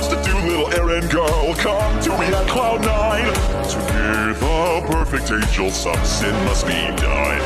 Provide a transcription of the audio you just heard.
To do little errand girl come to me at Cloud Nine? To be the perfect angel, some sin must be done.